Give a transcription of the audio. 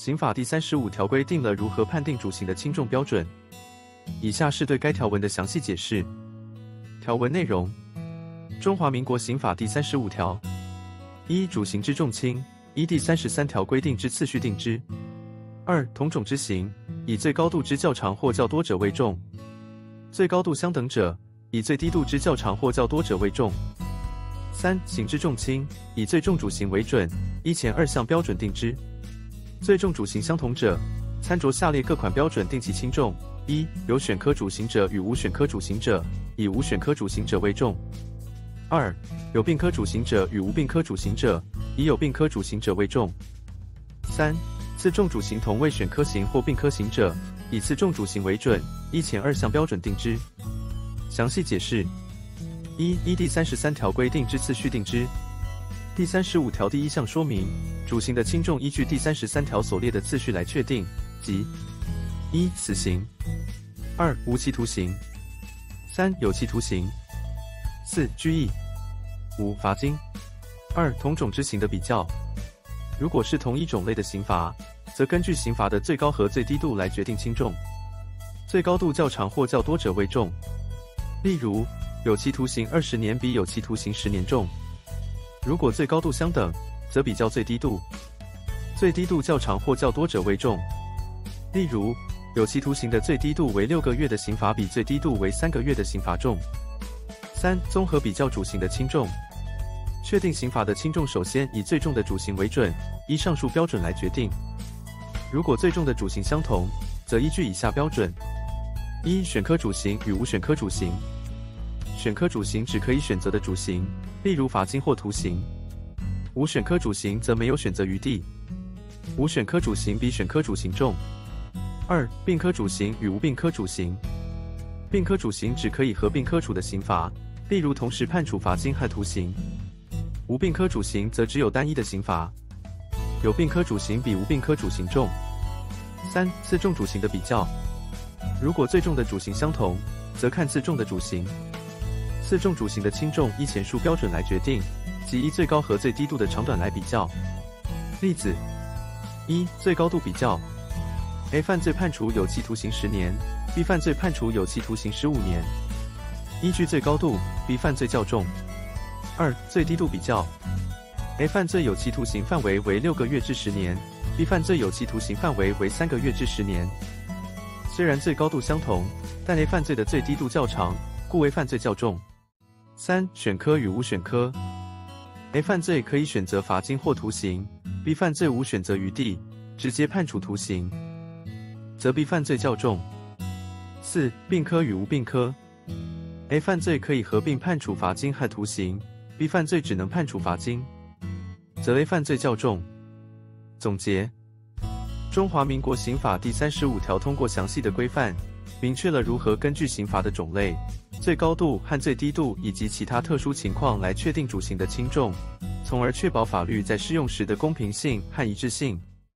刑法第三十五条规定了如何判定主刑的轻重标准。以下是对该条文的详细解释。条文内容：中华民国刑法第三十五条，一、主刑之重轻，依第三十三条规定之次序定之；二、同种之刑，以最高度之较长或较多者为重；最高度相等者，以最低度之较长或较多者为重；三、刑之重轻，以最重主刑为准，依前二项标准定之。最重主刑相同者，参酌下列各款标准定其轻重：一、有选科主刑者与无选科主刑者，以无选科主刑者为重；二、有病科主刑者与无病科主刑者，以有病科主刑者为重；三、次重主刑同为选科型或病科型者，以次重主刑为准，依前二项标准定之。详细解释：一、依第三十三条规定之次序定之。第三十五条第一项说明，主刑的轻重依据第三十三条所列的次序来确定，即：一、死刑；二、无期徒刑；三、有期徒刑；四、拘役；五、罚金。二、同种之刑的比较，如果是同一种类的刑罚，则根据刑罚的最高和最低度来决定轻重，最高度较长或较多者为重。例如，有期徒刑二十年比有期徒刑十年重。如果最高度相等，则比较最低度，最低度较长或较多者为重。例如，有期徒刑的最低度为六个月的刑罚比最低度为三个月的刑罚重。三、综合比较主刑的轻重，确定刑罚的轻重，首先以最重的主刑为准，依上述标准来决定。如果最重的主刑相同，则依据以下标准：一、选科主刑与无选科主刑。选科主刑只可以选择的主刑，例如罚金或徒刑；无选科主刑则没有选择余地。无选科主刑比选科主刑重。二、并科主刑与无并科主刑。并科主刑只可以合并科处的刑罚，例如同时判处罚金和徒刑；无并科主刑则只有单一的刑罚。有并科主刑比无并科主刑重。三、次重主刑的比较，如果最重的主刑相同，则看次重的主刑。自重主刑的轻重依前述标准来决定，即依最高和最低度的长短来比较。例子一：最高度比较，A 犯罪判处有期徒刑十年，B 犯罪判处有期徒刑十五年。依据最高度，B 犯罪较重。二：最低度比较，A 犯罪有期徒刑范围为六个月至十年，B 犯罪有期徒刑范围为三个月至十年。虽然最高度相同，但 A 犯罪的最低度较长，故为犯罪较重。三、选科与无选科，A 犯罪可以选择罚金或徒刑，B 犯罪无选择余地，直接判处徒刑，则 B 犯罪较重。四、并科与无并科，A 犯罪可以合并判处罚金和徒刑，B 犯罪只能判处罚金，则 A 犯罪较重。总结：中华民国刑法第三十五条通过详细的规范，明确了如何根据刑罚的种类。最高度和最低度以及其他特殊情况来确定主刑的轻重，从而确保法律在适用时的公平性和一致性。